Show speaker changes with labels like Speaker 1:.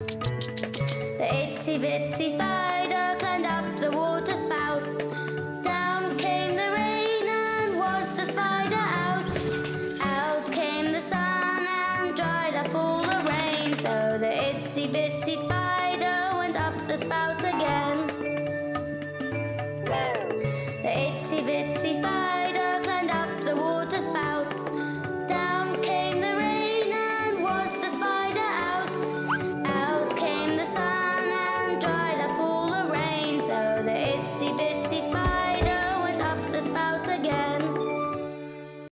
Speaker 1: The itsy bitsy spider climbed up the water spout. Down came the rain and was the spider out. Out came the sun and dried up all the rain. So the itsy bitsy spider.